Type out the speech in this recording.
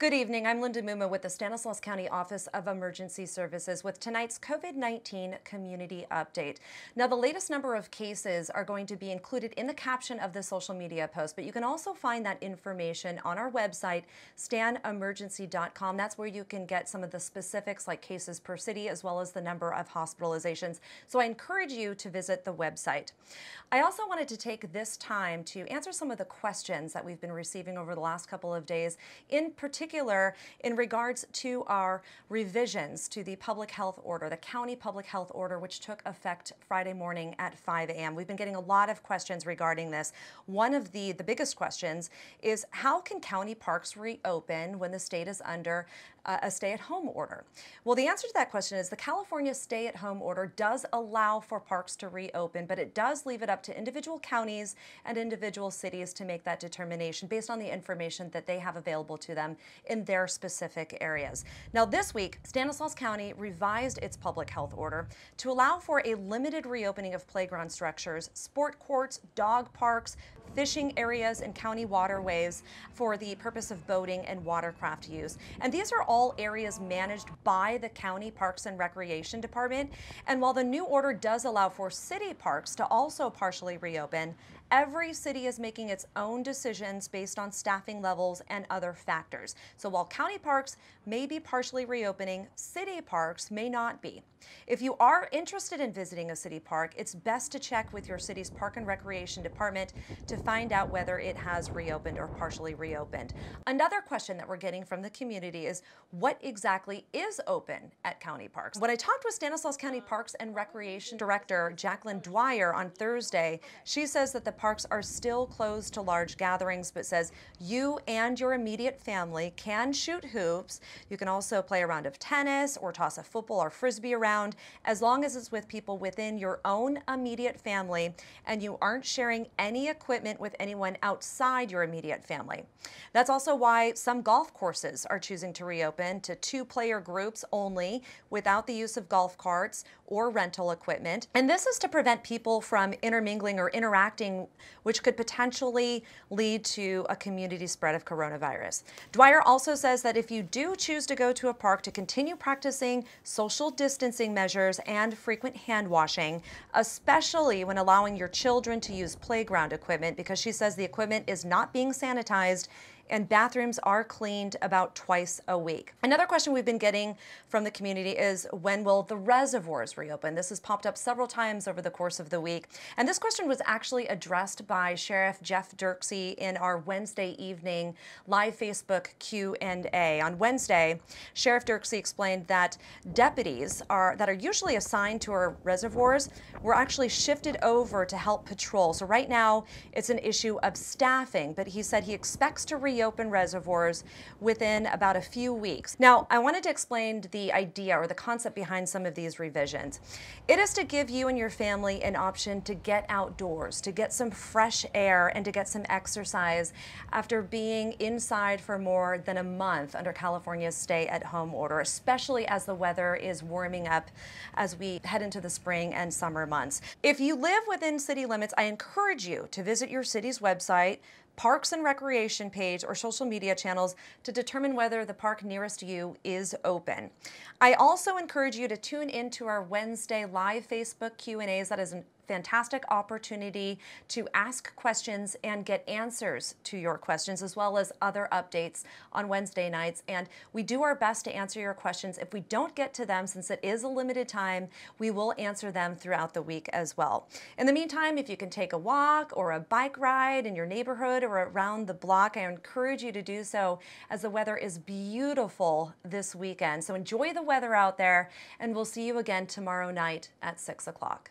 Good evening. I'm Linda Mumma with the Stanislaus County Office of Emergency Services with tonight's COVID 19 community update. Now, the latest number of cases are going to be included in the caption of the social media post, but you can also find that information on our website, stanemergency.com. That's where you can get some of the specifics like cases per city as well as the number of hospitalizations. So I encourage you to visit the website. I also wanted to take this time to answer some of the questions that we've been receiving over the last couple of days, in particular particular in regards to our revisions to the public health order, the county public health order, which took effect Friday morning at 5 a.m. We've been getting a lot of questions regarding this. One of the, the biggest questions is how can county parks reopen when the state is under uh, a stay-at-home order? Well, the answer to that question is the California stay-at-home order does allow for parks to reopen, but it does leave it up to individual counties and individual cities to make that determination based on the information that they have available to them in their specific areas. Now, this week, Stanislaus County revised its public health order to allow for a limited reopening of playground structures, sport courts, dog parks, fishing areas, and county waterways for the purpose of boating and watercraft use. And these are all areas managed by the County Parks and Recreation Department. And while the new order does allow for city parks to also partially reopen, Every city is making its own decisions based on staffing levels and other factors. So while county parks may be partially reopening, city parks may not be. If you are interested in visiting a city park, it's best to check with your city's Park and Recreation Department to find out whether it has reopened or partially reopened. Another question that we're getting from the community is what exactly is open at county parks? When I talked with Stanislaus County Parks and Recreation Director Jacqueline Dwyer on Thursday, she says that the parks are still closed to large gatherings, but says you and your immediate family can shoot hoops. You can also play a round of tennis or toss a football or frisbee around as long as it's with people within your own immediate family and you aren't sharing any equipment with anyone outside your immediate family. That's also why some golf courses are choosing to reopen to two player groups only without the use of golf carts or rental equipment. And this is to prevent people from intermingling or interacting which could potentially lead to a community spread of coronavirus. Dwyer also says that if you do choose to go to a park to continue practicing social distancing measures and frequent hand washing, especially when allowing your children to use playground equipment, because she says the equipment is not being sanitized and bathrooms are cleaned about twice a week. Another question we've been getting from the community is when will the reservoirs reopen? This has popped up several times over the course of the week. And this question was actually addressed by Sheriff Jeff Dirkse in our Wednesday evening live Facebook Q&A. On Wednesday, Sheriff Dirkse explained that deputies are that are usually assigned to our reservoirs were actually shifted over to help patrol. So right now, it's an issue of staffing, but he said he expects to reopen reopen reservoirs within about a few weeks. Now, I wanted to explain the idea or the concept behind some of these revisions. It is to give you and your family an option to get outdoors, to get some fresh air and to get some exercise after being inside for more than a month under California's stay-at-home order, especially as the weather is warming up as we head into the spring and summer months. If you live within city limits, I encourage you to visit your city's website, Parks and Recreation page or social media channels to determine whether the park nearest you is open. I also encourage you to tune into our Wednesday live Facebook Q&As. That is an fantastic opportunity to ask questions and get answers to your questions as well as other updates on Wednesday nights. And we do our best to answer your questions. If we don't get to them, since it is a limited time, we will answer them throughout the week as well. In the meantime, if you can take a walk or a bike ride in your neighborhood or around the block, I encourage you to do so as the weather is beautiful this weekend. So enjoy the weather out there and we'll see you again tomorrow night at 6 o'clock.